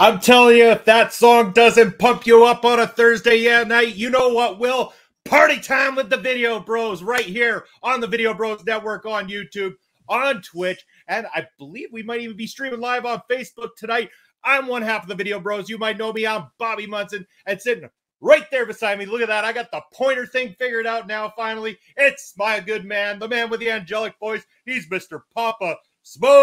I'm telling you, if that song doesn't pump you up on a Thursday night, you know what will? Party time with the Video Bros right here on the Video Bros Network on YouTube, on Twitch, and I believe we might even be streaming live on Facebook tonight. I'm one half of the Video Bros. You might know me. I'm Bobby Munson, and sitting right there beside me. Look at that. I got the pointer thing figured out now, finally. It's my good man, the man with the angelic voice. He's Mr. Papa Smokes.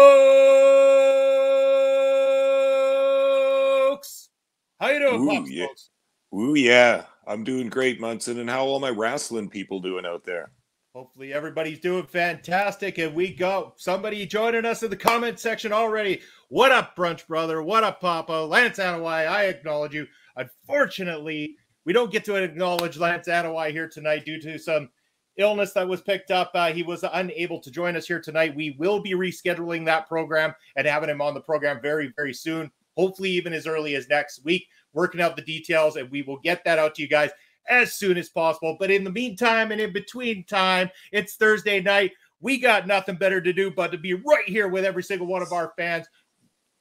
How you doing, Ooh, yeah. Smokes? Ooh, yeah. I'm doing great, Munson. And how all my wrestling people doing out there? Hopefully everybody's doing fantastic, and we got somebody joining us in the comment section already. What up, brunch brother? What up, Papa? Lance Anawai, I acknowledge you. Unfortunately, we don't get to acknowledge Lance Anawai here tonight due to some illness that was picked up. Uh, he was unable to join us here tonight. We will be rescheduling that program and having him on the program very, very soon. Hopefully, even as early as next week. Working out the details, and we will get that out to you guys as soon as possible. But in the meantime and in between time, it's Thursday night. We got nothing better to do but to be right here with every single one of our fans.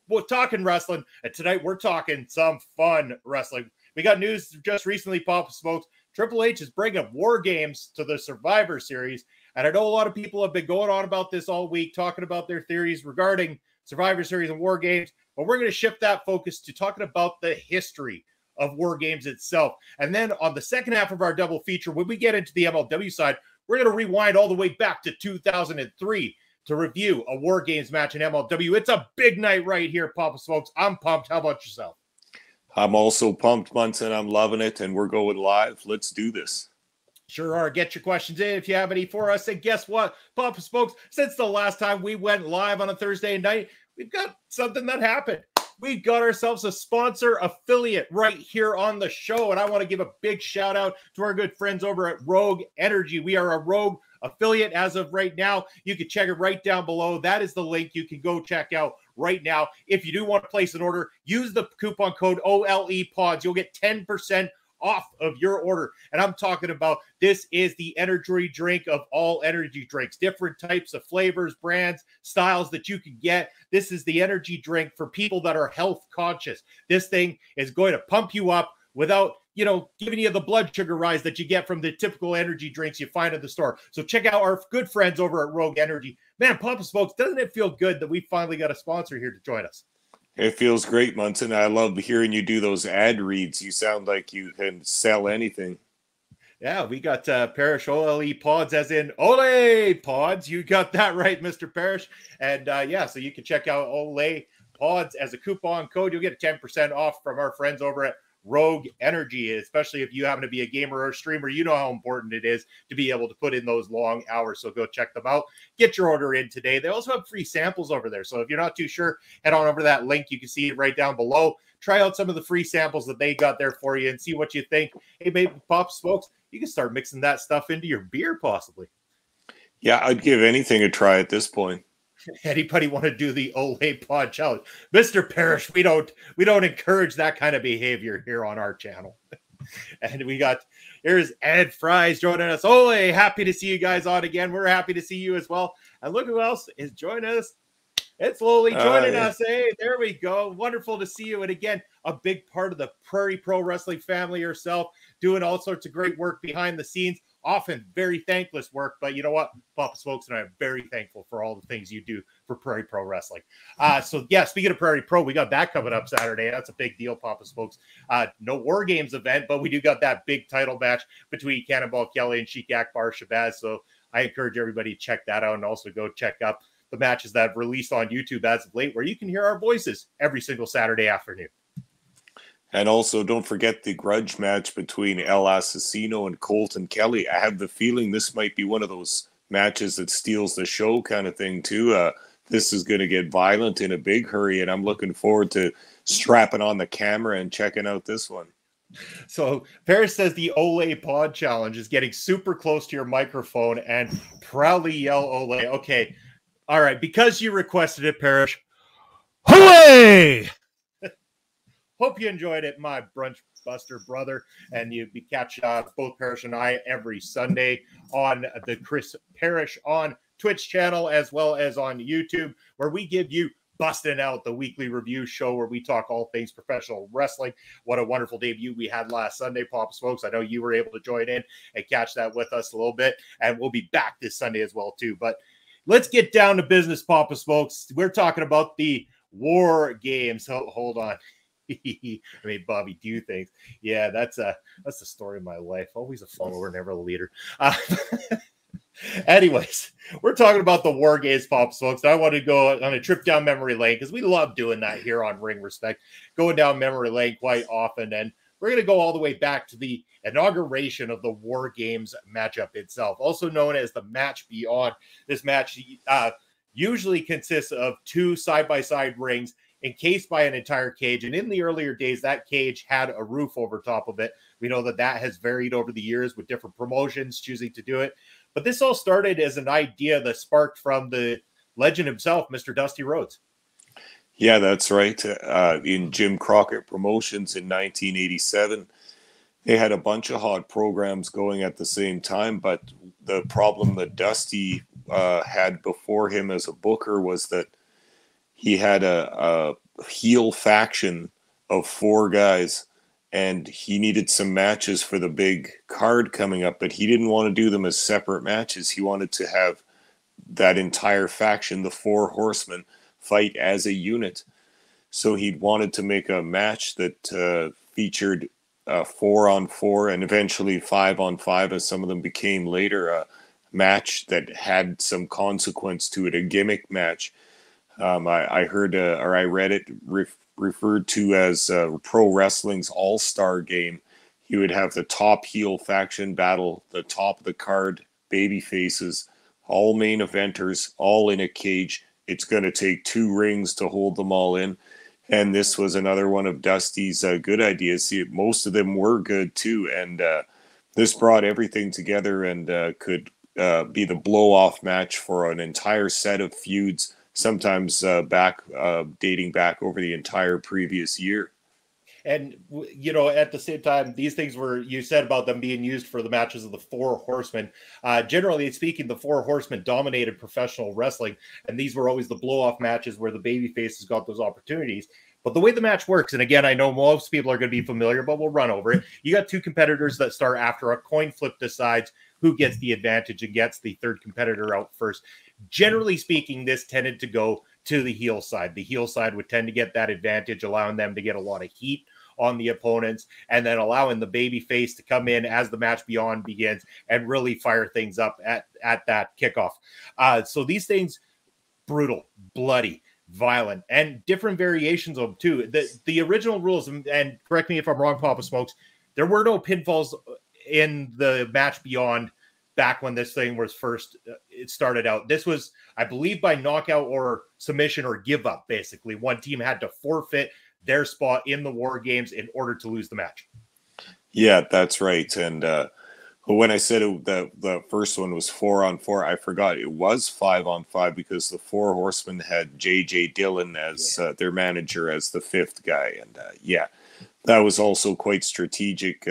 We're talking wrestling, and tonight we're talking some fun wrestling. We got news just recently, Papa Smokes. Triple H is bringing War Games to the Survivor Series, and I know a lot of people have been going on about this all week, talking about their theories regarding Survivor Series and War Games. But we're going to shift that focus to talking about the history of War Games itself. And then on the second half of our double feature, when we get into the MLW side, we're going to rewind all the way back to 2003 to review a War Games match in MLW. It's a big night right here, Papa Smokes. I'm pumped. How about yourself? I'm also pumped, Munson. I'm loving it. And we're going live. Let's do this. Sure are. Get your questions in if you have any for us. And guess what, Papa Smokes? Since the last time we went live on a Thursday night, we've got something that happened. We've got ourselves a sponsor affiliate right here on the show. And I want to give a big shout out to our good friends over at Rogue Energy. We are a Rogue affiliate as of right now. You can check it right down below. That is the link you can go check out right now. If you do want to place an order, use the coupon code OLE pods. You'll get 10% off of your order. And I'm talking about this is the energy drink of all energy drinks, different types of flavors, brands, styles that you can get. This is the energy drink for people that are health conscious. This thing is going to pump you up without you know, giving you the blood sugar rise that you get from the typical energy drinks you find at the store. So check out our good friends over at Rogue Energy. Man, Papa Smokes, doesn't it feel good that we finally got a sponsor here to join us? It feels great, Munson. I love hearing you do those ad reads. You sound like you can sell anything. Yeah, we got uh, Parrish OLE pods, as in Ole pods. You got that right, Mr. Parrish. And uh, yeah, so you can check out Ole pods as a coupon code. You'll get 10% off from our friends over at Rogue Energy, especially if you happen to be a gamer or a streamer. You know how important it is to be able to put in those long hours. So go check them out. Get your order in today. They also have free samples over there. So if you're not too sure, head on over to that link. You can see it right down below. Try out some of the free samples that they got there for you and see what you think. Hey, maybe Pop Smokes, you can start mixing that stuff into your beer possibly. Yeah, I'd give anything a try at this point. Anybody want to do the Olay Pod challenge? Mr. Parrish, we don't we don't encourage that kind of behavior here on our channel. and we got here's Ed Fries joining us. Ole, happy to see you guys on again. We're happy to see you as well. And look who else is joining us. It's Loli joining Hi. us. Hey, there we go. Wonderful to see you. And again, a big part of the Prairie Pro Wrestling family herself, doing all sorts of great work behind the scenes. Often very thankless work, but you know what? Papa Smokes and I are very thankful for all the things you do for Prairie Pro Wrestling. Uh, so yeah, speaking of Prairie Pro, we got that coming up Saturday. That's a big deal, Papa Smokes. Uh, no War Games event, but we do got that big title match between Cannonball Kelly and Sheik Akbar Shabazz. So I encourage everybody to check that out and also go check out the matches that have released on YouTube as of late, where you can hear our voices every single Saturday afternoon. And also, don't forget the grudge match between El Assassino and Colton Kelly. I have the feeling this might be one of those matches that steals the show kind of thing, too. Uh, this is going to get violent in a big hurry, and I'm looking forward to strapping on the camera and checking out this one. So Parrish says the Olay Pod Challenge is getting super close to your microphone and proudly yell Olay. Okay, all right, because you requested it, Parrish. Hooray! Hope you enjoyed it, my brunch buster brother, and you be catch uh, both Parrish and I every Sunday on the Chris Parrish on Twitch channel as well as on YouTube, where we give you busting out the weekly review show where we talk all things professional wrestling. What a wonderful debut we had last Sunday, Pop Smokes. I know you were able to join in and catch that with us a little bit, and we'll be back this Sunday as well too. But let's get down to business, Papa Smokes. We're talking about the war games. Hold on. I mean, Bobby do things. Yeah, that's a that's the story of my life. Always a follower, never a leader. Uh, anyways, we're talking about the war games, Pop Smokes. I want to go on a trip down memory lane because we love doing that here on Ring Respect, going down memory lane quite often. And we're going to go all the way back to the inauguration of the War Games matchup itself, also known as the Match Beyond. This match uh, usually consists of two side by side rings encased by an entire cage. And in the earlier days, that cage had a roof over top of it. We know that that has varied over the years with different promotions choosing to do it. But this all started as an idea that sparked from the legend himself, Mr. Dusty Rhodes. Yeah, that's right. Uh, in Jim Crockett Promotions in 1987, they had a bunch of hot programs going at the same time. But the problem that Dusty uh, had before him as a booker was that he had a, a heel faction of four guys, and he needed some matches for the big card coming up. But he didn't want to do them as separate matches. He wanted to have that entire faction, the Four Horsemen, fight as a unit. So he'd wanted to make a match that uh, featured uh, four on four and eventually five on five, as some of them became later. A match that had some consequence to it, a gimmick match. Um, I, I heard uh, or I read it ref- referred to as uh, pro wrestling's all star game. He would have the top heel faction battle, the top of the card, baby faces, all main eventers, all in a cage. It's going to take two rings to hold them all in. And this was another one of Dusty's uh, good ideas. See, most of them were good too. And uh, this brought everything together and uh, could uh, be the blow off match for an entire set of feuds, sometimes uh, back uh, dating back over the entire previous year. And you know, at the same time, these things were you said about them being used for the matches of the four horsemen. Uh, generally speaking, the four horsemen dominated professional wrestling, and these were always the blow off matches where the baby faces got those opportunities. But the way the match works, and again, I know most people are going to be familiar, but we'll run over it. You got two competitors that start after a coin flip decides who gets the advantage and gets the third competitor out first. Generally speaking, this tended to go to the heel side. The heel side would tend to get that advantage, allowing them to get a lot of heat on the opponents and then allowing the baby face to come in as the match beyond begins and really fire things up at at that kickoff uh so these things brutal bloody violent and different variations of them too. The the original rules, and, and correct me if I'm wrong, Papa Smokes, there were no pinfalls in the match beyond back when this thing was first uh, it started out. This was, I believe, by knockout or submission or give up. Basically, one team had to forfeit their spot in the war games in order to lose the match. Yeah, that's right. And uh, when I said it, the the first one was four on four, I forgot it was five on five because the four horsemen had J.J. Dillon as uh, their manager as the fifth guy, and uh, yeah, that was also quite strategic.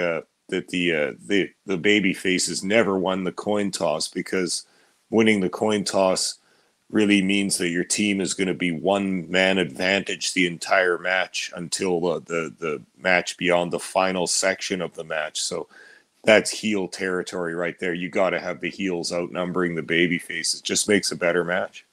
Uh, that the uh, the the baby faces never won the coin toss because winning the coin toss really means that your team is going to be one man advantage the entire match until the, the the match beyond the final section of the match. So that's heel territory right there. You got to have the heels outnumbering the baby faces. Just makes a better match.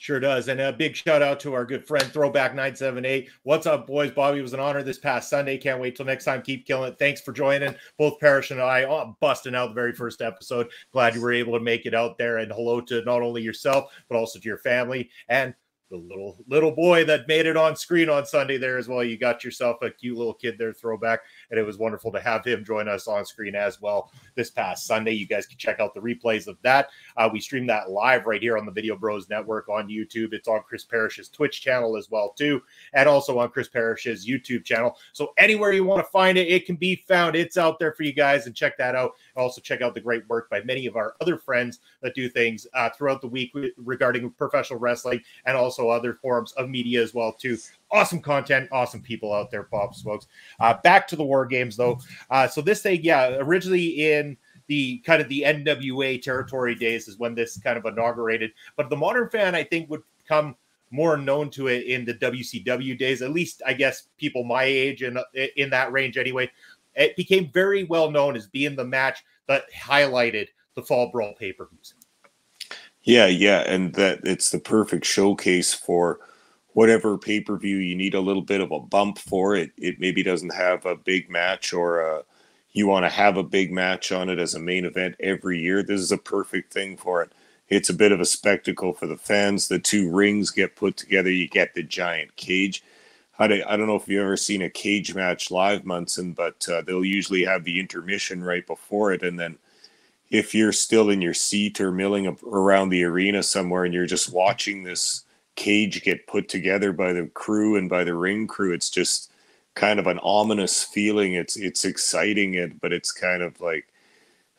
Sure does. And a big shout out to our good friend Throwback 978. What's up, boys? Bobby was an honor this past Sunday. Can't wait till next time. Keep killing it. Thanks for joining. Both Parrish and I oh, busting out the very first episode. Glad you were able to make it out there. And hello to not only yourself, but also to your family and the little little boy that made it on screen on Sunday there as well. You got yourself a cute little kid there, throwback, and it was wonderful to have him join us on screen as well this past Sunday. You guys can check out the replays of that. Uh, we stream that live right here on the Video Bros Network on YouTube. It's on Chris Parrish's Twitch channel as well too, and also on Chris Parrish's YouTube channel. So anywhere you want to find it, it can be found. It's out there for you guys, and check that out. Also check out the great work by many of our other friends that do things uh, throughout the week regarding professional wrestling and also other forms of media as well too. Awesome content, awesome people out there, Pop Smokes. Uh, back to the war games though. Uh, so this thing, yeah, originally in the kind of the NWA territory days is when this kind of inaugurated. But the modern fan, I think, would come more known to it in the WCW days. At least, I guess, people my age and in that range anyway. It became very well known as being the match that highlighted the Fall Brawl pay per views. Yeah, yeah, and that it's the perfect showcase for whatever pay per view you need a little bit of a bump for it. It maybe doesn't have a big match or a, you want to have a big match on it as a main event every year. This is a perfect thing for it. It's a bit of a spectacle for the fans. The two rings get put together. You get the giant cage. I don't know if you've ever seen a cage match live, Munson, but uh, they'll usually have the intermission right before it, and then if you're still in your seat or milling around the arena somewhere and you're just watching this cage get put together by the crew and by the ring crew it's just kind of an ominous feeling. It's it's exciting it but it's kind of like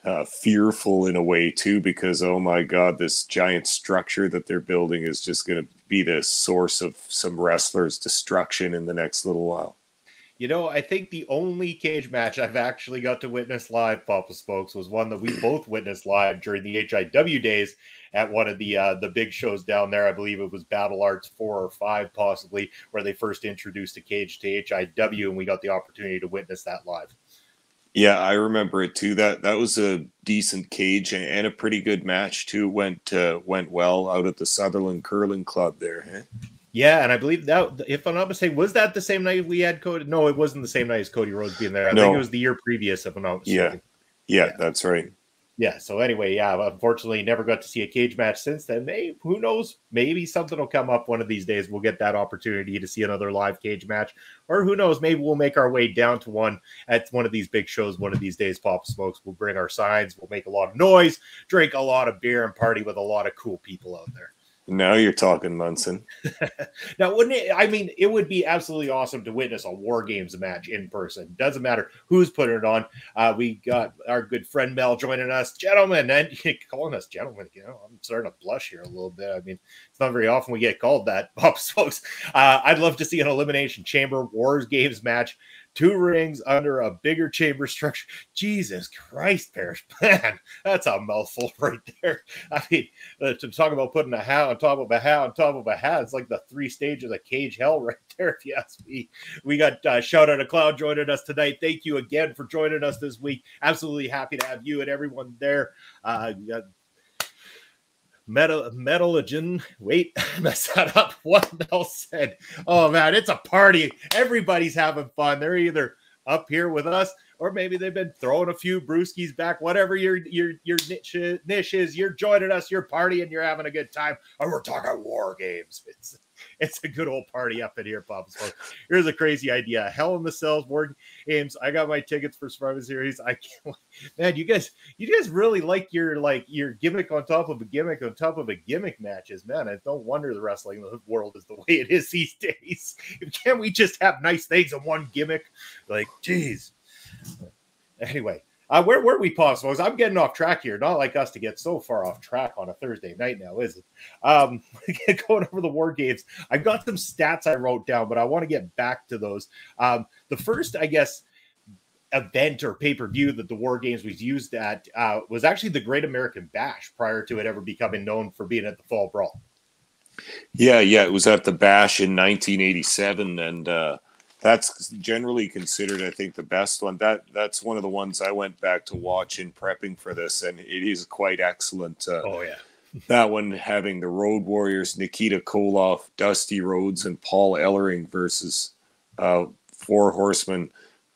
uh, fearful in a way too because oh my god this giant structure that they're building is just going to be the source of some wrestlers destruction in the next little while you know, I think the only cage match I've actually got to witness live, Papa Smokes, was one that we both witnessed live during the HIW days at one of the uh, the big shows down there. I believe it was Battle Arts four or five, possibly, where they first introduced a cage to HIW, and we got the opportunity to witness that live. Yeah, I remember it too. That that was a decent cage and, and a pretty good match too. Went uh, went well out at the Sutherland Curling Club there. Huh? Yeah, and I believe that if I'm not mistaken, was that the same night we had Cody? No, it wasn't the same night as Cody Rhodes being there. I No. think it was the year previous, if I'm not mistaken. Yeah, Yeah. that's right. Yeah. So anyway, yeah, unfortunately, never got to see a cage match since then. Maybe who knows? Maybe something will come up one of these days. We'll get that opportunity to see another live cage match, or who knows? Maybe we'll make our way down to one at one of these big shows one of these days. Pop Smokes. We'll bring our signs. We'll make a lot of noise, drink a lot of beer, and party with a lot of cool people out there. Now you're talking, Munson. Now, wouldn't it? I mean, it would be absolutely awesome to witness a War Games match in person. Doesn't matter who's putting it on. Uh, we got our good friend Mel joining us, gentlemen, and calling us gentlemen. You know, I'm starting to blush here a little bit. I mean, it's not very often we get called that, folks. Uh, I'd love to see an Elimination Chamber Wars Games match. Two rings under a bigger chamber structure. Jesus Christ, Parrish, man, that's a mouthful right there. I mean, uh, to talk about putting a hat on top of a hat on top of a hat, it's like the three stages of cage hell right there, if you ask me. We got uh, shout out to Cloud joining us tonight. Thank you again for joining us this week. Absolutely happy to have you and everyone there. Uh, Metal Metalogen. Wait, mess that up. What Mel said. Oh man, it's a party. Everybody's having fun. They're either up here with us or maybe they've been throwing a few brewskis back, whatever your your your niche, niche is. You're joining us, you're partying, you're having a good time, and we're talking war games. It's it's a good old party up in here, Papa. Here's a crazy idea: Hell in the Cells war games. I got my tickets for Survivor Series. I can't, man. You guys, you guys really like your like your gimmick on top of a gimmick on top of a gimmick matches, man. I don't wonder the wrestling world is the way it is these days. Can't we just have nice things in one gimmick? Like, geez. Anyway, uh, where were we pause? Was I'm getting off track here. Not like us to get so far off track on a Thursday night now, is it? Um, going over the war games. I've got some stats I wrote down, but I want to get back to those. Um, the first, I guess, event or pay per view that the War Games was used at uh, was actually the Great American Bash prior to it ever becoming known for being at the Fall Brawl. Yeah, yeah, it was at the Bash in 1987, and uh, that's generally considered, I think, the best one. That that's one of the ones I went back to watch in prepping for this, and it is quite excellent. Uh, Oh yeah, that one having the Road Warriors, Nikita Koloff, Dusty Rhodes, and Paul Ellering versus uh, Four Horsemen,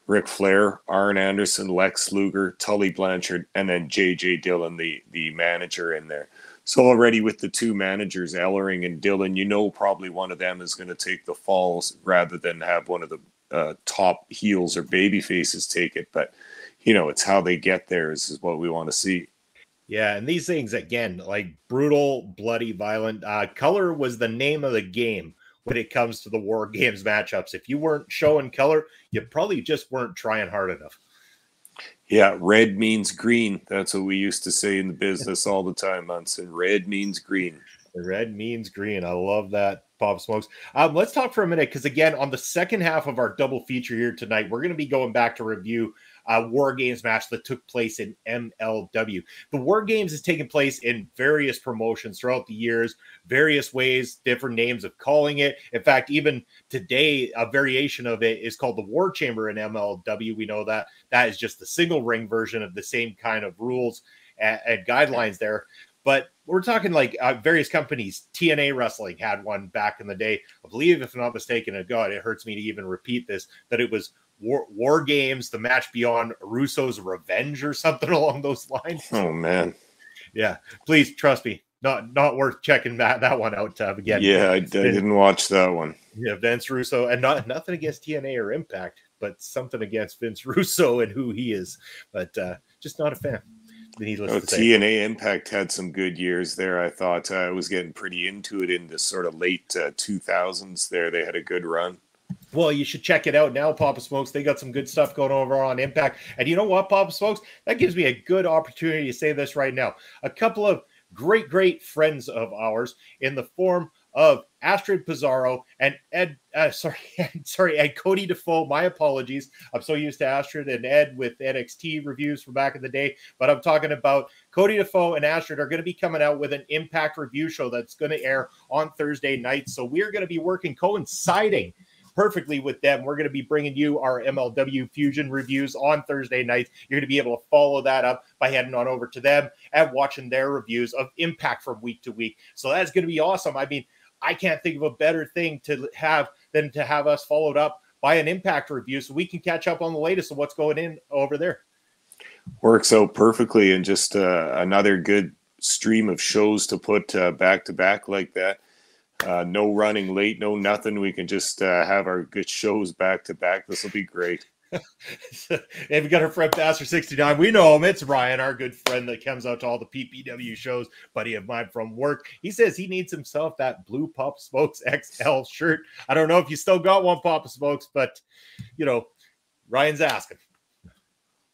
Ric Flair, Arn Anderson, Lex Luger, Tully Blanchard, and then J.J. Dillon, the the manager in there. So already with the two managers, Ellering and Dillon, you know probably one of them is going to take the falls rather than have one of the uh, top heels or baby faces take it. But you know, it's how they get there is, is what we want to see. yeah, and these things again, like brutal, bloody, violent. Uh, color was the name of the game when it comes to the War Games matchups. If you weren't showing color, you probably just weren't trying hard enough. Yeah, red means green. That's what we used to say in the business all the time, Munson. Red means green. Red means green. I love that, Bob Smokes. Um, let's talk for a minute because, again, on the second half of our double feature here tonight, we're going to be going back to review a War Games match that took place in MLW. The War Games has taken place in various promotions throughout the years, various ways, different names of calling it. In fact, even today, a variation of it is called the War Chamber in MLW. We know that that is just the single ring version of the same kind of rules and, and guidelines there. But we're talking like uh, various companies. TNA Wrestling had one back in the day. I believe, if I'm not mistaken, and God, it hurts me to even repeat this, that it was War, War Games, the match beyond Russo's Revenge or something along those lines. Oh man. Yeah, please trust me. Not not worth checking that that one out uh, again. Yeah, I, I didn't watch that one. Yeah, Vince Russo, and not nothing against TNA or Impact, but something against Vince Russo and who he is. But uh, just not a fan. Needless Oh, to say. TNA Impact had some good years there. I thought uh, I was getting pretty into it in the sort of late uh, 2000s. There, they had a good run. Well, you should check it out now, Papa Smokes. They got some good stuff going over on Impact. And you know what, Papa Smokes? That gives me a good opportunity to say this right now. A couple of great, great friends of ours in the form of Astrid Pizarro and Ed, uh, sorry, sorry, Ed Cody Defoe. My apologies. I'm so used to Astrid and Ed with NXT reviews from back in the day, but I'm talking about Cody Defoe and Astrid are going to be coming out with an Impact review show that's going to air on Thursday night. So we're going to be working coinciding perfectly with them. We're going to be bringing you our MLW Fusion reviews on Thursday nights. You're going to be able to follow that up by heading on over to them and watching their reviews of Impact from week to week. So that's going to be awesome. I mean, I can't think of a better thing to have than to have us followed up by an Impact review so we can catch up on the latest of what's going in over there. Works out perfectly, and just uh, another good stream of shows to put uh, back to back like that. Uh, no running late, no nothing. We can just uh, have our good shows back to back. This will be great. and we got our friend Pastor 69. We know him. It's Ryan, our good friend that comes out to all the PPW shows, buddy of mine from work. He says he needs himself that blue Pop Smokes XL shirt. I don't know if you still got one, Papa Smokes, but you know, Ryan's asking.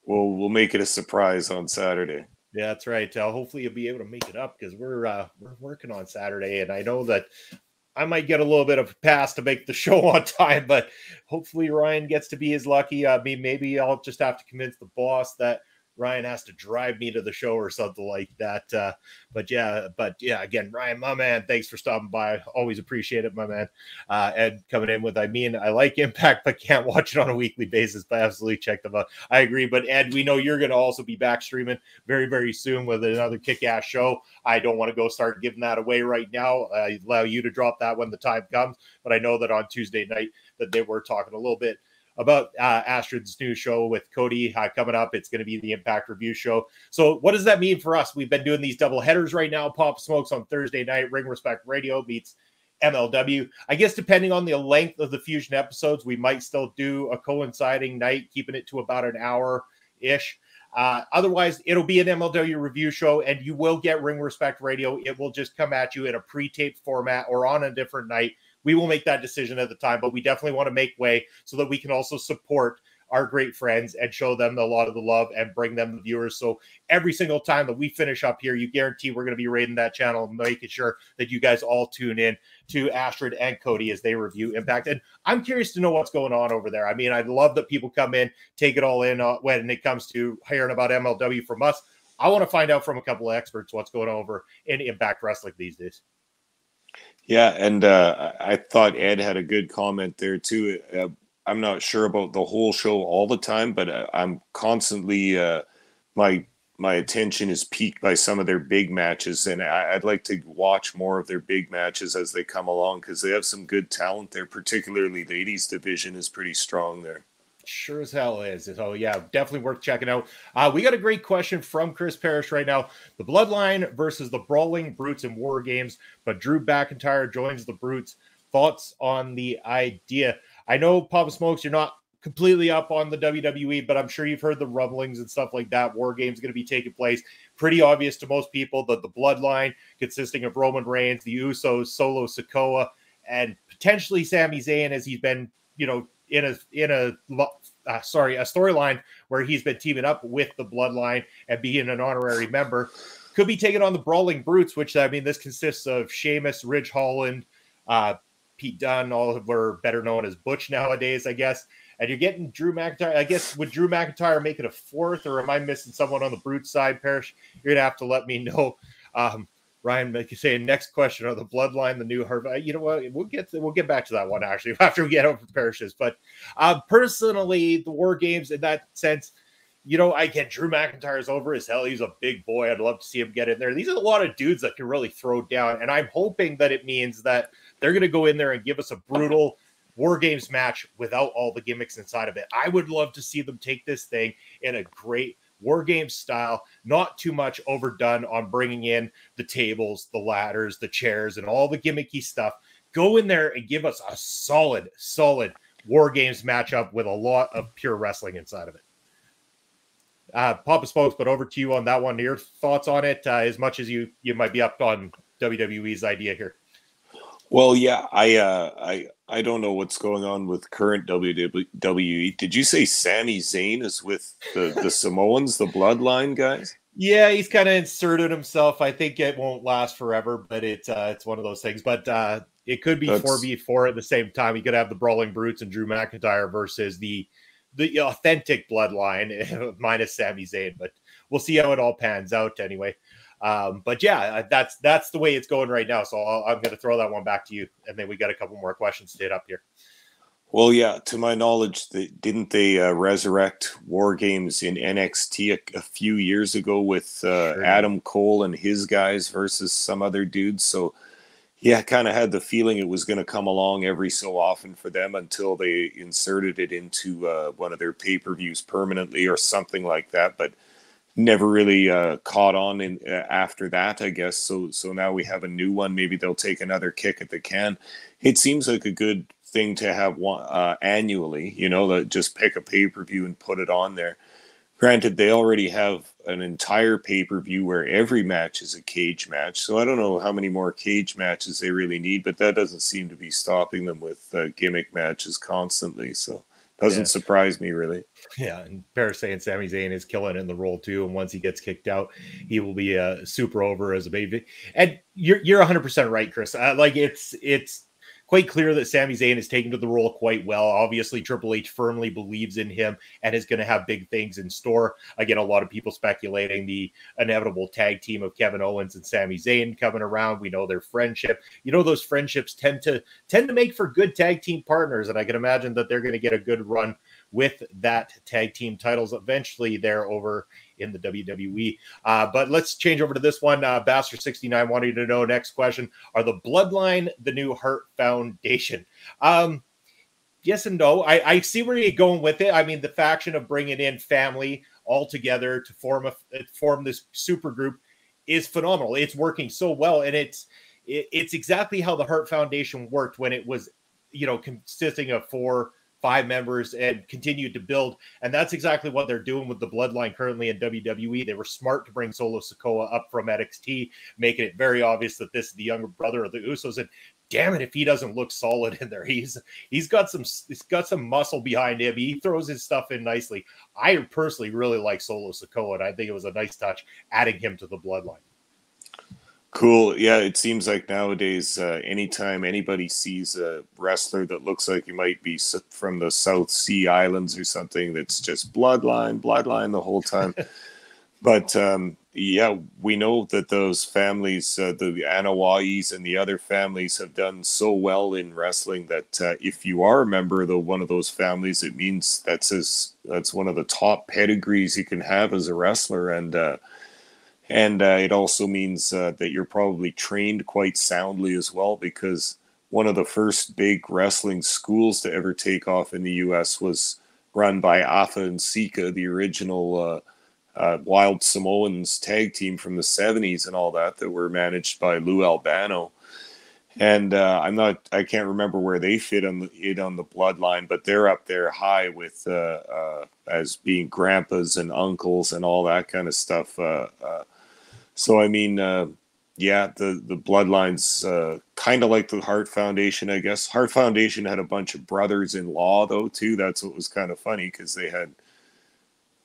We'll we'll make it a surprise on Saturday. Yeah, that's right. Uh, hopefully, you'll be able to make it up because we're uh, we're working on Saturday, and I know that I might get a little bit of a pass to make the show on time, but hopefully Ryan gets to be as lucky. I mean, maybe I'll just have to convince the boss that Ryan has to drive me to the show or something like that. Uh, but yeah, but yeah, again, Ryan, my man, thanks for stopping by. Always appreciate it, my man. Uh, Ed coming in with, I mean, I like Impact, but can't watch it on a weekly basis. But absolutely check them out. I agree. But Ed, we know you're going to also be back streaming very, very soon with another kick ass show. I don't want to go start giving that away right now. I allow you to drop that when the time comes. But I know that on Tuesday night that they were talking a little bit about uh, Astrid's new show with Cody uh, coming up. It's going to be the Impact Review Show. So, what does that mean for us? We've been doing these double headers right now. Pop Smokes on Thursday night. Ring Respect Radio beats MLW. I guess depending on the length of the Fusion episodes, we might still do a coinciding night, keeping it to about an hour ish. Uh, otherwise, it'll be an MLW review show, and you will get Ring Respect Radio. It will just come at you in a pre-taped format or on a different night. We will make that decision at the time, but we definitely want to make way so that we can also support our great friends and show them a lot of the love and bring them the viewers. So every single time that we finish up here, you guarantee we're going to be raiding that channel and making sure that you guys all tune in to Astrid and Cody as they review Impact. And I'm curious to know what's going on over there. I mean, I love that people come in, take it all in uh, when it comes to hearing about MLW from us. I want to find out from a couple of experts what's going on over in Impact Wrestling these days. Yeah, and uh, I thought Ed had a good comment there too. Uh, I'm not sure about the whole show all the time, but uh, I'm constantly uh, my my attention is piqued by some of their big matches, and I, would like to watch more of their big matches as they come along because they have some good talent there. Particularly, ladies division is pretty strong there. Sure as hell is. So yeah, definitely worth checking out. Uh, we got a great question from Chris Parrish right now. The Bloodline versus the Brawling Brutes in War Games, but Drew McIntyre joins the Brutes. Thoughts on the idea? I know Papa Smokes, you're not completely up on the WWE, but I'm sure you've heard the rumblings and stuff like that. War Games going to be taking place. Pretty obvious to most people that the bloodline consisting of Roman Reigns, the Usos, Solo Sikoa, and potentially Sami Zayn, as he's been, you know, in a in a uh, sorry a storyline where he's been teaming up with the bloodline and being an honorary member, could be taking on the Brawling Brutes, which I mean, this consists of Sheamus, Ridge Holland, uh, Pete Dunne all of are better known as Butch nowadays, I guess. And you're getting Drew McIntyre. I guess would Drew McIntyre make it a fourth, or am I missing someone on the brute side, Parrish? You're gonna have to let me know. Um, Ryan, like you say, next question: Are the bloodline the new? Uh, you know what? We'll get to, we'll get back to that one actually after we get over Parrish's. But uh, personally, the War Games in that sense, you know, I get Drew McIntyre is over as hell. He's a big boy. I'd love to see him get in there. These are a lot of dudes that can really throw down, and I'm hoping that it means that they're going to go in there and give us a brutal War Games match without all the gimmicks inside of it. I would love to see them take this thing in a great War Games style, not too much overdone on bringing in the tables, the ladders, the chairs, and all the gimmicky stuff. Go in there and give us a solid, solid War Games matchup with a lot of pure wrestling inside of it. Uh, Papa Smokes, but over to you on that one. Your thoughts on it, uh, as much as you you might be up on WWE's idea here. Well, yeah, I uh, I I don't know what's going on with current WWE. Did you say Sami Zayn is with the the Samoans, the Bloodline guys? Yeah, he's kind of inserted himself. I think it won't last forever, but it's uh, it's one of those things. But uh, it could be four v four at the same time. You could have the Brawling Brutes and Drew McIntyre versus the the authentic Bloodline minus Sami Zayn. But we'll see how it all pans out anyway. Um, but yeah, uh, that's that's the way it's going right now. So i am going to throw that one back to you, and then we got a couple more questions to hit up here. Well, yeah, to my knowledge, they, didn't they uh, resurrect War Games in NXT a, a few years ago with uh, sure. Adam Cole and his guys versus some other dudes? So, yeah, kind of had the feeling it was going to come along every so often for them until they inserted it into uh, one of their pay per views permanently or something like that. But never really uh, caught on in uh, after that, I guess. So so now we have a new one. Maybe they'll take another kick at the can. It seems like a good thing to have one uh, annually. You know, just pick a pay per view and put it on there. Granted, they already have an entire pay per view where every match is a cage match. So I don't know how many more cage matches they really need, but that doesn't seem to be stopping them with uh, gimmick matches constantly. So doesn't yeah. surprise me really. Yeah, and Parrish saying Sami Zayn is killing in the role too, and once he gets kicked out, he will be uh, super over as a baby. And you're you're 100 percent right, Chris. Uh, like it's it's quite clear that Sami Zayn is taken to the role quite well. Obviously, Triple H firmly believes in him and is going to have big things in store. Again, a lot of people speculating the inevitable tag team of Kevin Owens and Sami Zayn coming around. We know their friendship. You know, those friendships tend to tend to make for good tag team partners, and I can imagine that they're going to get a good run with that tag team titles eventually there over in the WWE. Uh, but let's change over to this one. Uh, Bastard69 wanting to know next question Are the Bloodline the new Hart Foundation? Um, yes and no. I, I see where you're going with it. I mean, the faction of bringing in family all together to form a form this super group is phenomenal. It's working so well, and it's it, it's exactly how the Hart Foundation worked when it was, you know, consisting of four five members and continued to build. And that's exactly what they're doing with the bloodline currently in WWE. They were smart to bring Solo Sikoa up from NXT, making it very obvious that this is the younger brother of the Usos. And damn it if he doesn't look solid in there. He's he's got some he's got some muscle behind him. He throws his stuff in nicely. I personally really like Solo Sikoa, and I think it was a nice touch adding him to the bloodline. Cool. Yeah, it seems like nowadays, uh, anytime anybody sees a wrestler that looks like he might be from the South Sea Islands or something, that's just bloodline, bloodline the whole time. but um, yeah, we know that those families, uh, the Anoa'is and the other families, have done so well in wrestling that uh, if you are a member of the, one of those families, it means that's as that's one of the top pedigrees you can have as a wrestler, and uh, and uh, it also means uh, that you're probably trained quite soundly as well because one of the first big wrestling schools to ever take off in the U.S. was run by Afa and Sika, the original uh, uh, Wild Samoans tag team from the 70s and all that, that were managed by Lou Albano. And uh, I'm not, I can't remember where they fit on the, it on the bloodline, but they're up there high with uh, as being grandpas and uncles and all that kind of stuff so I mean, uh, yeah, the the bloodlines uh, kind of like the Hart Foundation, I guess. Hart Foundation had a bunch of brothers-in-law though too. That's what was kind of funny because they had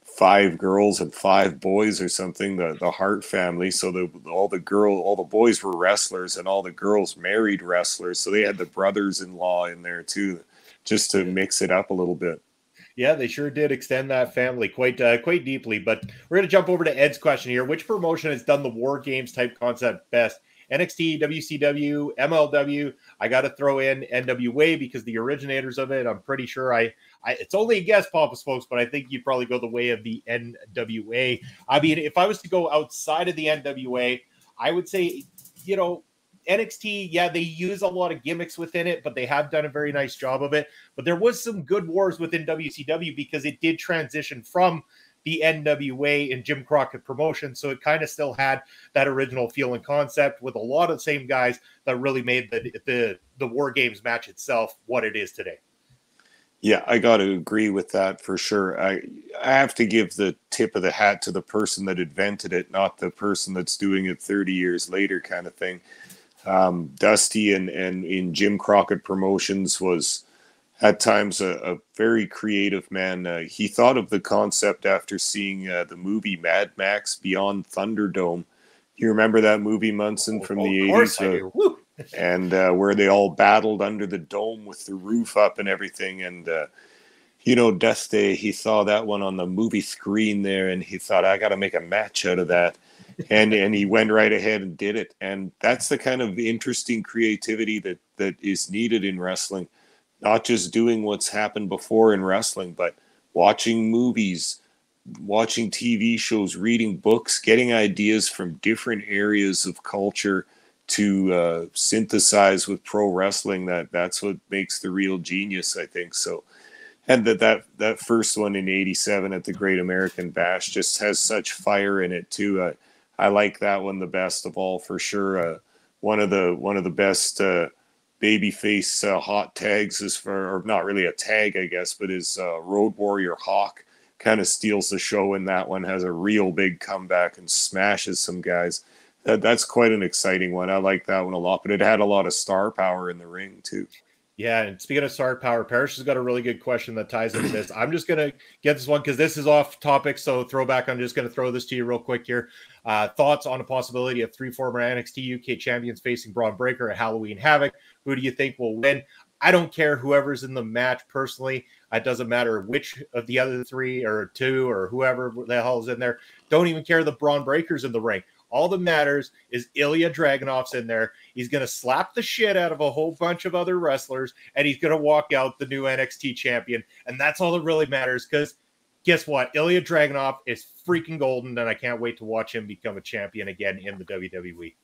five girls and five boys or something. The the Hart family. So the all the girl, all the boys were wrestlers, and all the girls married wrestlers. So they had the brothers-in-law in there too, just to mix it up a little bit. Yeah, they sure did extend that family quite uh, quite deeply. But we're going to jump over to Ed's question here. Which promotion has done the war games type concept best? NXT, WCW, MLW. I got to throw in NWA because the originators of it. I'm pretty sure I, I it's only a guess, Papa Smokes, but I think you'd probably go the way of the NWA. I mean, if I was to go outside of the NWA, I would say, you know, NXT, yeah, they use a lot of gimmicks within it, but they have done a very nice job of it. But there was some good wars within WCW because it did transition from the NWA and Jim Crockett promotion. So it kind of still had that original feel and concept with a lot of the same guys that really made the the the War Games match itself what it is today. Yeah, I got to agree with that for sure. I I have to give the tip of the hat to the person that invented it, not the person that's doing it 30 years later kind of thing um, Dusty and, and in Jim Crockett Promotions was at times a, a very creative man. Uh, he thought of the concept after seeing uh, the movie Mad Max Beyond Thunderdome. You remember that movie, Munson, from oh, the 80s? Uh, and uh, where they all battled under the dome with the roof up and everything. And, uh, you know, Day, he saw that one on the movie screen there and he thought, I got to make a match out of that and and he went right ahead and did it. And that's the kind of interesting creativity that that is needed in wrestling. Not just doing what's happened before in wrestling but watching movies watching tv shows reading books getting ideas from different areas of culture to uh, synthesize with pro wrestling. That that's what makes the real genius i think. So and that that that first one in 87 at the great american bash just has such fire in it too. Uh, I like that one the best of all for sure. Uh, one of the one of the best uh, babyface uh, hot tags is for, or not really a tag, I guess, but is uh, Road Warrior Hawk kind of steals the show in that one, has a real big comeback and smashes some guys. That, that's quite an exciting one. I like that one a lot, but it had a lot of star power in the ring too. Yeah, and speaking of star power, Parrish has got a really good question that ties into this. I'm just gonna get this one because this is off topic. So throwback. I'm just gonna throw this to you real quick here. Uh, thoughts on the possibility of three former NXT UK champions facing Bron Breakker at Halloween Havoc? Who do you think will win? I don't care whoever's in the match personally. It doesn't matter which of the other three or two or whoever the hell is in there. Don't even care the Bron Breakker's in the ring. All that matters is Ilya Dragunov's in there. He's going to slap the shit out of a whole bunch of other wrestlers, and he's going to walk out the new NXT champion. And that's all that really matters because guess what? Ilya Dragunov is freaking golden, and I can't wait to watch him become a champion again in the WWE.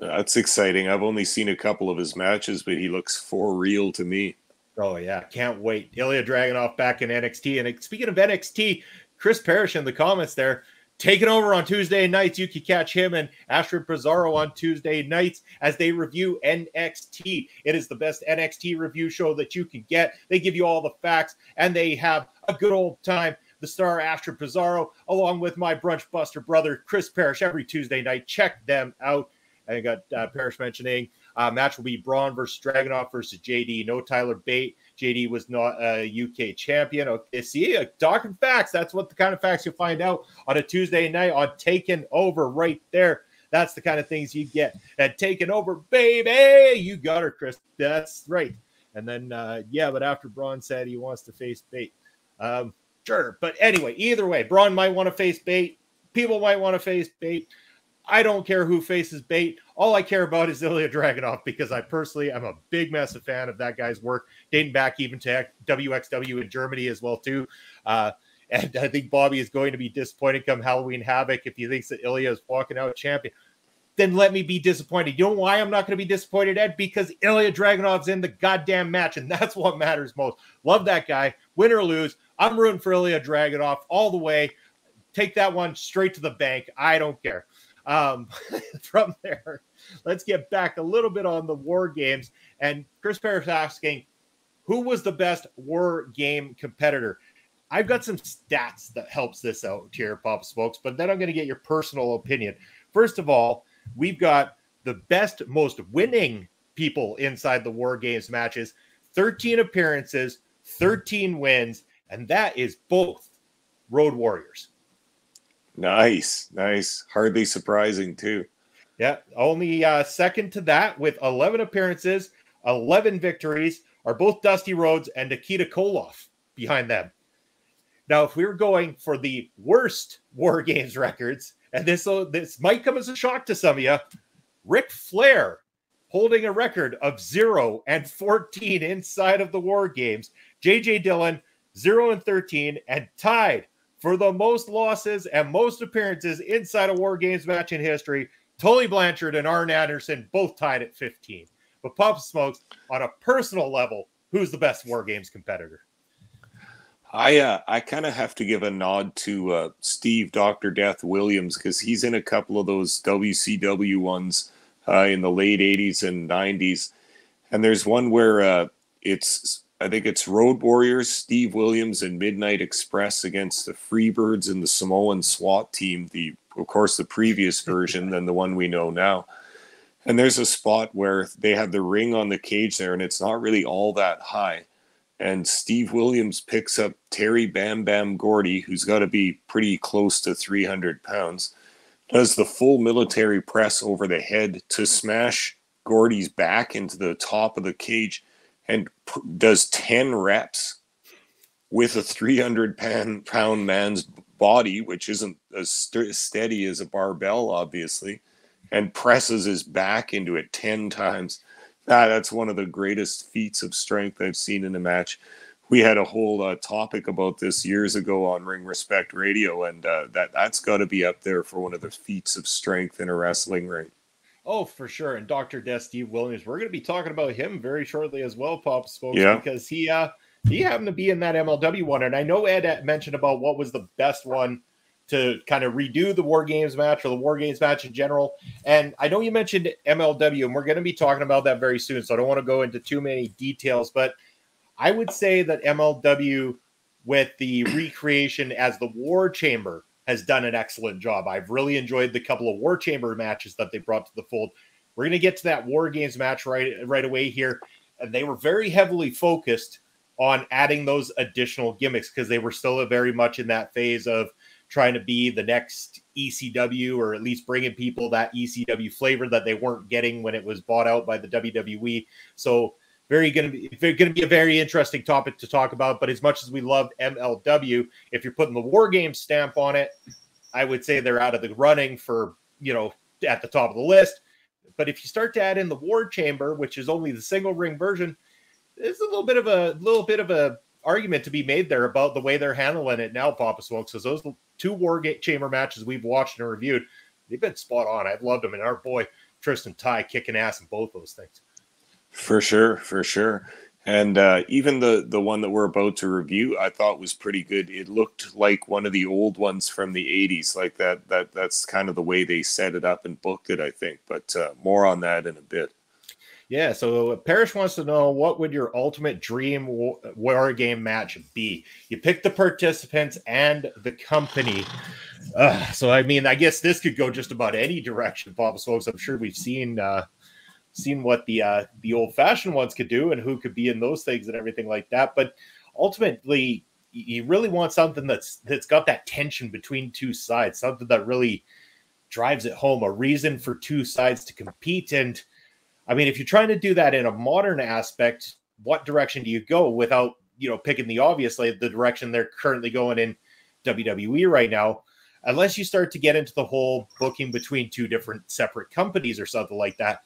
That's exciting. I've only seen a couple of his matches, but he looks for real to me. Oh yeah, can't wait. Ilya Dragunov back in NXT. And speaking of NXT, Chris Parrish in the comments there taking over on Tuesday nights. You can catch him and Astrid Pizarro on Tuesday nights as they review NXT. It is the best NXT review show that you can get. They give you all the facts and they have a good old time. The star Astrid Pizarro, along with my brunch buster brother Chris Parrish, every Tuesday night. Check them out. I got uh, Parrish mentioning uh, match will be Bron versus Dragunov versus JD. No Tyler Bate. JD was not a UK champion. Okay, see, uh, talking facts. That's what the kind of facts you'll find out on a Tuesday night on Taking Over right there. That's the kind of things you get. at taking over, baby. You got her, Chris. That's right. And then, uh, yeah, but after Bron said he wants to face Bate, um, sure. But anyway, either way, Bron might want to face Bate. People might want to face Bate. I don't care who faces Bate. All I care about is Ilja Dragunov because I personally am a big massive fan of that guy's work, dating back even to WXW in Germany as well too. Uh, and I think Bobby is going to be disappointed come Halloween Havoc if he thinks that Ilja is walking out champion. Then let me be disappointed. You know why I'm not going to be disappointed, Ed? Because Ilja Dragunov's in the goddamn match, and that's what matters most. Love that guy, win or lose. I'm rooting for Ilja Dragunov all the way. Take that one straight to the bank. I don't care. Um, from there, let's get back a little bit on the war games. And Chris Parrish asking, who was the best war game competitor? I've got some stats that helps this out here, Pop Smokes, but then I'm going to get your personal opinion. First of all, we've got the best, most winning people inside the War Games matches 13 appearances, 13 wins, and that is both Road Warriors. Nice, nice. Hardly surprising, too. Yeah, only uh, second to that with 11 appearances, 11 victories are both Dusty Rhodes and Nikita Koloff behind them. Now, if we were going for the worst War Games records, and this this might come as a shock to some of you, Ric Flair holding a record of zero and 14 inside of the War Games. JJ Dillon, zero and 13, and tied for the most losses and most appearances inside a War Games match in history. Tully Blanchard and Arn Anderson both tied at 15. But Pop Smokes, on a personal level, who's the best War Games competitor? I uh, I kind of have to give a nod to uh, Steve Doctor Death Williams because he's in a couple of those WCW ones uh, in the late '80s and '90s, and there's one where uh, it's I think it's Road Warriors, Steve Williams, and Midnight Express against the Freebirds and the Samoan SWAT team. The of course the previous version than the one we know now. And there's a spot where they have the ring on the cage there, and it's not really all that high. And Steve Williams picks up Terry Bam Bam Gordy, who's got to be pretty close to 300 pounds, does the full military press over the head to smash Gordy's back into the top of the cage and p- does 10 reps with a 300 pound, pound man's body, which isn't as st- steady as a barbell, obviously, and presses his back into it 10 times. Ah, that's one of the greatest feats of strength I've seen in a match. We had a whole uh, topic about this years ago on Ring Respect Radio, and uh, that that's got to be up there for one of the feats of strength in a wrestling ring. Oh, for sure. And Dr. Death Steve Williams, we're going to be talking about him very shortly as well, Pop Smokes, Yeah. because he uh he happened to be in that MLW one. And I know Ed mentioned about what was the best one to kind of redo the War Games match or the War Games match in general. And I know you mentioned MLW, and we're going to be talking about that very soon. So I don't want to go into too many details, but I would say that MLW with the recreation as the War Chamber has done an excellent job. I've really enjoyed the couple of War Chamber matches that they brought to the fold. We're going to get to that War Games match right right away here, and they were very heavily focused on adding those additional gimmicks because they were still very much in that phase of trying to be the next ECW or at least bringing people that ECW flavor that they weren't getting when it was bought out by the WWE. So very going to be going to be a very interesting topic to talk about. But as much as we love MLW, if you're putting the War Games stamp on it, I would say they're out of the running for you know at the top of the list. But if you start to add in the War Chamber, which is only the single ring version, there's a little bit of a little bit of a argument to be made there about the way they're handling it now, Papa Smokes. Because those two War Chamber matches we've watched and reviewed, they've been spot on. I've loved them, and our boy Tristan Ty kicking ass in both those things. For sure, for sure. And uh, even the the one that we're about to review, I thought was pretty good. It looked like one of the old ones from the '80s, like that. That that's kind of the way they set it up and booked it, I think. But uh, more on that in a bit. Yeah, so Parrish wants to know what would your ultimate dream war game match be? You pick the participants and the company. Uh, so I mean, I guess this could go just about any direction, Papa Smokes. I'm sure we've seen uh, seen what the uh, the old fashioned ones could do and who could be in those things and everything like that. But ultimately, you really want something that's that's got that tension between two sides, something that really drives it home, a reason for two sides to compete and I mean, if you're trying to do that in a modern aspect, what direction do you go without, you know, picking the obviously the direction they're currently going in WWE right now? Unless you start to get into the whole booking between two different separate companies or something like that.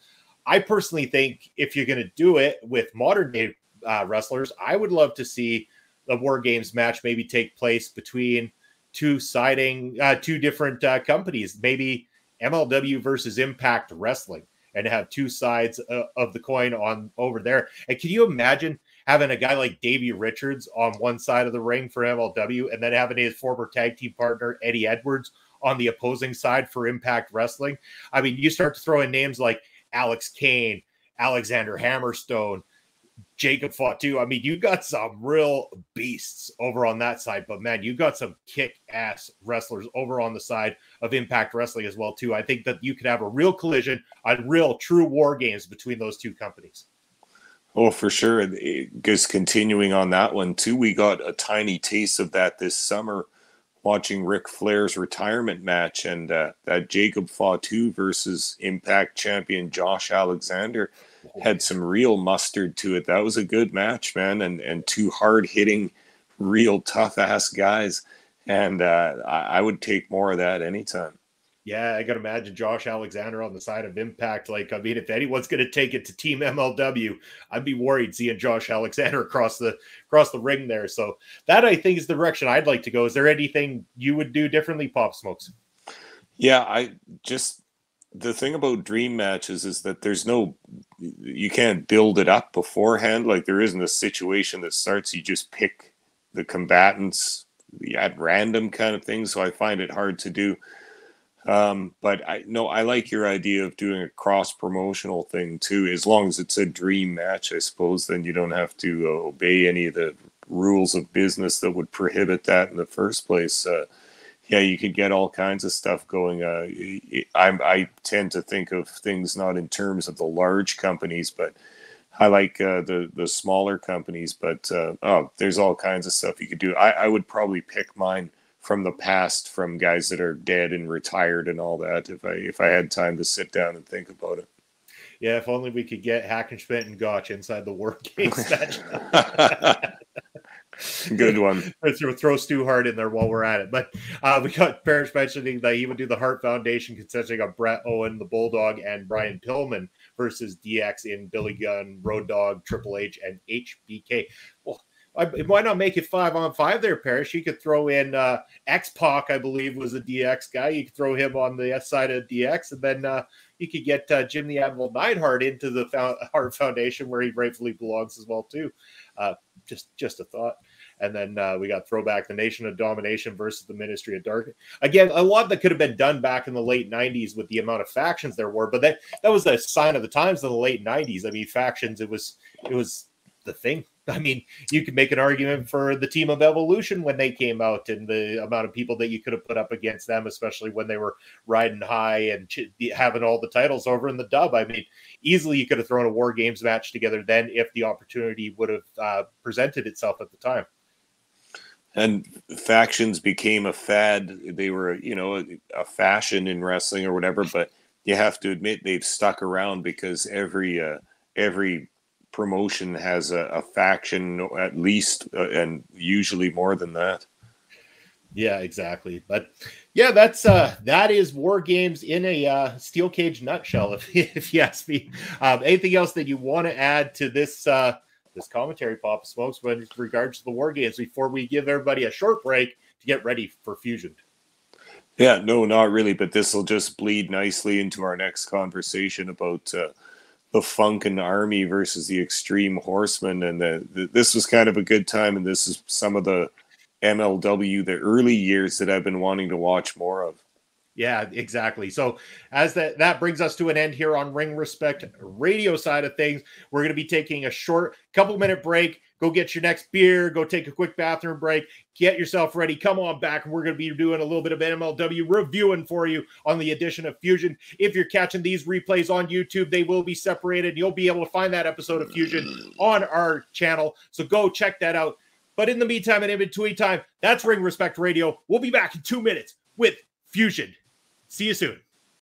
I personally think if you're going to do it with modern day uh, wrestlers, I would love to see the War Games match maybe take place between two siding, uh, two different uh, companies, maybe MLW versus Impact Wrestling and have two sides uh, of the coin on over there. And can you imagine having a guy like Davey Richards on one side of the ring for MLW and then having his former tag team partner Eddie Edwards on the opposing side for Impact Wrestling? I mean, you start to throw in names like Alex Kane, Alexander Hammerstone, Jacob Fatu. I mean, you got some real beasts over on that side, but man, you got some kick ass wrestlers over on the side of Impact Wrestling as well too. I think that you could have a real collision a real true war games between those two companies. Oh, for sure. Just continuing on that one too, we got a tiny taste of that this summer watching Ric Flair's retirement match and uh, that Jacob Fatu versus Impact champion Josh Alexander had some real mustard to it. That was a good match, man, and and two hard hitting, real tough ass guys. And uh, I, I would take more of that anytime. Yeah, I got to imagine Josh Alexander on the side of Impact. Like, I mean, if anyone's going to take it to Team MLW, I'd be worried seeing Josh Alexander across the across the ring there. So that I think is the direction I'd like to go. Is there anything you would do differently, Pop Smokes? Yeah, I just the thing about dream matches is that there's no you can't build it up beforehand like there isn't a situation that starts you just pick the combatants at random kind of thing so i find it hard to do um, but i know i like your idea of doing a cross promotional thing too as long as it's a dream match i suppose then you don't have to uh, obey any of the rules of business that would prohibit that in the first place uh, yeah, you could get all kinds of stuff going. Uh, I, I tend to think of things not in terms of the large companies, but I like uh, the the smaller companies. But uh, oh, there's all kinds of stuff you could do. I, I would probably pick mine from the past, from guys that are dead and retired and all that. If I if I had time to sit down and think about it. Yeah, if only we could get Hackenschmidt and Gotch inside the work games. Good one. throw, throw Stu Hart in there while we're at it. But uh, we got Parrish mentioning that he would do the Hart Foundation consisting of Bret Owen, the Bulldog, and Brian Pillman versus DX in Billy Gunn, Road Dog, Triple H, and HBK. Well, why not make it five on five there, Parrish? You could throw in uh, X Pac, I believe, was a DX guy. You could throw him on the side of DX, and then uh, you could get uh, Jim the Admiral Neidhart into the Hart Foundation, where he rightfully belongs as well too. Uh, just, just a thought. And then uh, we got throwback the Nation of Domination versus the Ministry of Dark. Again, a lot that could have been done back in the late '90s with the amount of factions there were, but that that was a sign of the times in the late '90s. I mean, factions. It was it was the thing. I mean, you could make an argument for the team of evolution when they came out and the amount of people that you could have put up against them, especially when they were riding high and ch- having all the titles over in the dub. I mean, easily you could have thrown a war games match together then if the opportunity would have uh, presented itself at the time and factions became a fad they were you know a, fashion in wrestling or whatever but you have to admit they've stuck around because every uh, every promotion has a, a faction at least uh, and usually more than that. Yeah exactly. But yeah that's uh that is war games in a uh steel cage nutshell if, if you ask me. Um anything else that you want to add to this uh this commentary pop smokes with regards to the war games before we give everybody a short break to get ready for fusion? Yeah no not really but this will just bleed nicely into our next conversation about uh, the Funkin Army versus the Extreme Horsemen, and the, the, this was kind of a good time. And this is some of the MLW, the early years that I've been wanting to watch more of. Yeah, exactly. So as that that brings us to an end here on Ring Respect radio side of things, we're going to be taking a short couple minute break. Go get your next beer, go take a quick bathroom break, get yourself ready. Come on back we're going to be doing a little bit of MLW reviewing for you on the edition of Fusion. If you're catching these replays on YouTube, they will be separated. You'll be able to find that episode of Fusion on our channel. So go check that out. But in the meantime and in between time, that's Ring Respect Radio. We'll be back in 2 minutes with Fusion. See you soon.